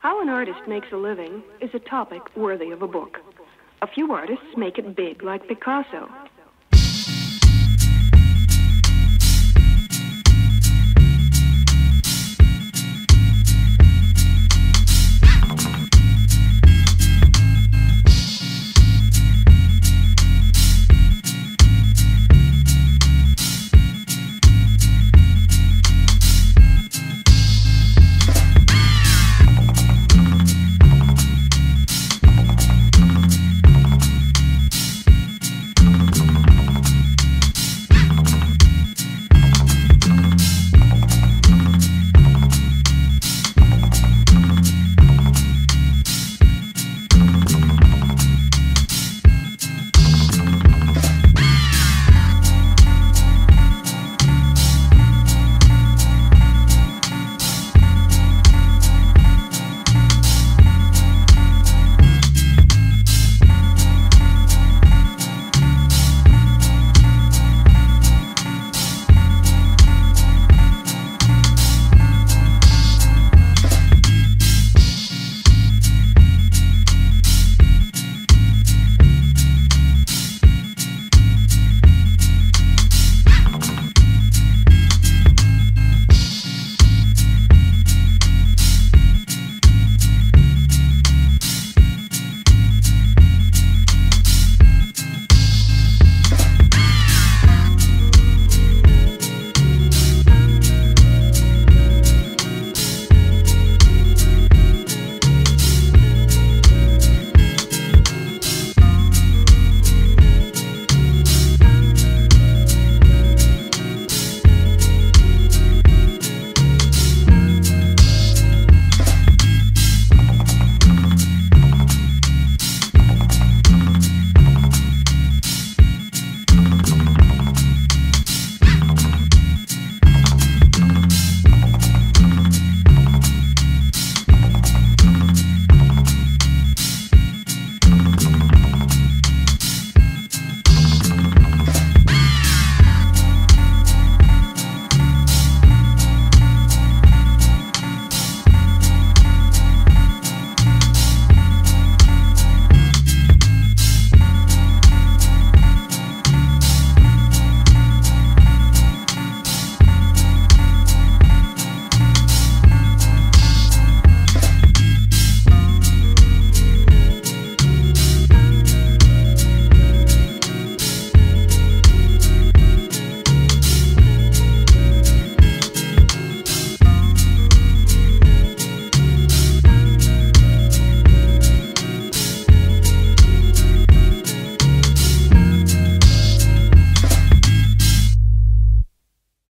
How an artist makes a living is a topic worthy of a book. A few artists make it big, like Picasso.